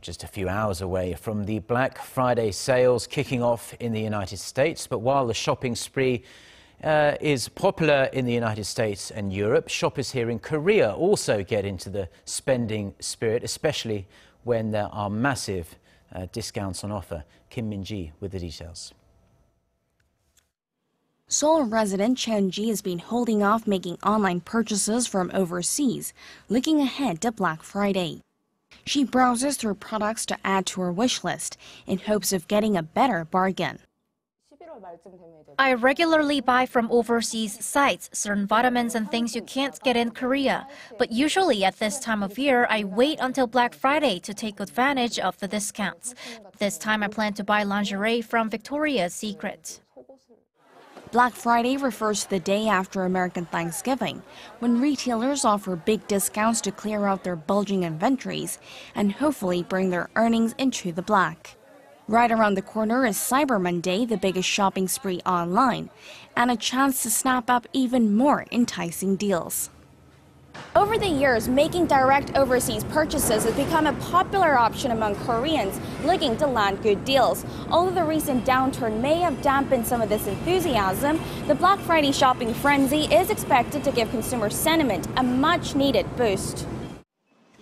We're just a few hours away from the Black Friday sales kicking off in the United States. But while the shopping spree uh, is popular in the United States and Europe, shoppers here in Korea also get into the spending spirit, especially when there are massive uh, discounts on offer. Kim Min-ji with the details. Seoul resident Choi Eun-ji has been holding off making online purchases from overseas, looking ahead to Black Friday. She browses through products to add to her wish list in hopes of getting a better bargain. I regularly buy from overseas sites certain vitamins and things you can't get in Korea. But usually at this time of year, I wait until Black Friday to take advantage of the discounts. This time I plan to buy lingerie from Victoria's Secret. Black Friday refers to the day after American Thanksgiving, when retailers offer big discounts to clear out their bulging inventories and hopefully bring their earnings into the black. Right around the corner is Cyber Monday, the biggest shopping spree online, and a chance to snap up even more enticing deals. Over the years, making direct overseas purchases has become a popular option among Koreans looking to land good deals. Although the recent downturn may have dampened some of this enthusiasm, the Black Friday shopping frenzy is expected to give consumer sentiment a much needed boost.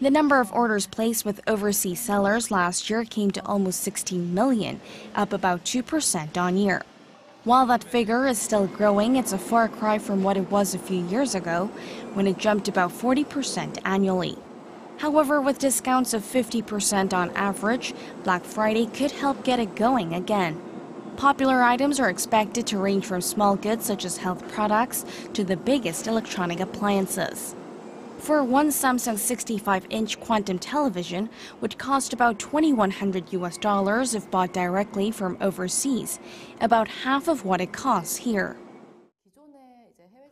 The number of orders placed with overseas sellers last year came to almost 16 million, up about 2% on year. While that figure is still growing, it's a far cry from what it was a few years ago, when it jumped about 40% annually. However, with discounts of 50% on average, Black Friday could help get it going again. Popular items are expected to range from small goods such as health products to the biggest electronic appliances. For one Samsung 65-inch quantum television would cost about 2100 US dollars if bought directly from overseas, about half of what it costs here.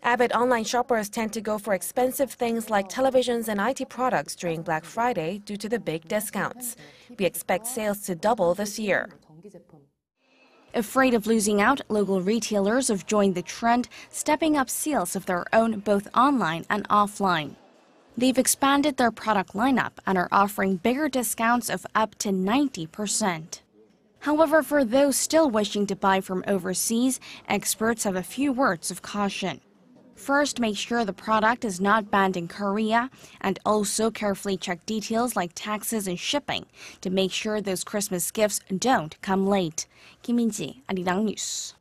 Avid online shoppers tend to go for expensive things like televisions and IT products during Black Friday due to the big discounts. We expect sales to double this year. Afraid of losing out, local retailers have joined the trend, stepping up sales of their own both online and offline. They've expanded their product lineup and are offering bigger discounts of up to 90%. However, for those still wishing to buy from overseas, experts have a few words of caution. First, make sure the product is not banned in Korea and also carefully check details like taxes and shipping to make sure those Christmas gifts don't come late. Kim Min-ji, Arirang News.